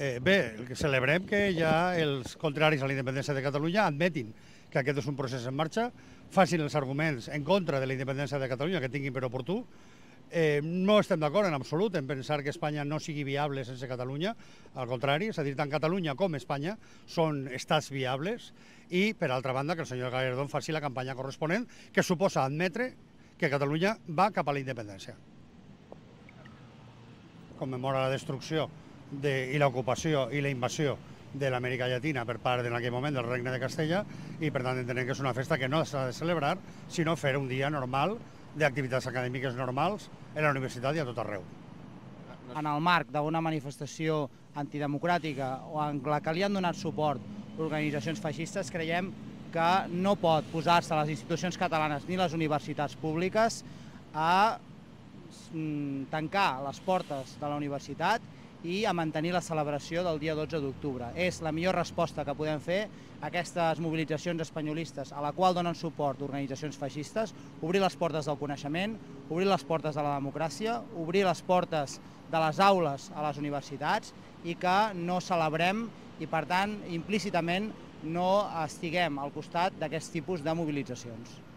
Eh, bé, celebrem que ja els contraris a la independència de Catalunya admetin que aquest és un procés en marxa, facin els arguments en contra de la independència de Catalunya que tinguin per oportú. Eh, no estem d'acord en absolut en pensar que Espanya no sigui viable sense Catalunya, al contrari, és a dir, tant Catalunya com Espanya són estats viables i, per altra banda, que el senyor Gallardón faci la campanya corresponent, que suposa admetre que Catalunya va cap a la independència. Commemora la destrucció de, i l'ocupació i la invasió de l'Amèrica Llatina per part en aquell moment del Regne de Castella i per tant entenem que és una festa que no s'ha de celebrar sinó fer un dia normal d'activitats acadèmiques normals en la universitat i a tot arreu. En el marc d'una manifestació antidemocràtica o en la que li han donat suport organitzacions feixistes, creiem que no pot posar-se les institucions catalanes ni les universitats públiques a mm, tancar les portes de la universitat i a mantenir la celebració del dia 12 d'octubre. És la millor resposta que podem fer a aquestes mobilitzacions espanyolistes a la qual donen suport organitzacions feixistes, obrir les portes del coneixement, obrir les portes de la democràcia, obrir les portes de les aules a les universitats i que no celebrem i, per tant, implícitament no estiguem al costat d'aquest tipus de mobilitzacions.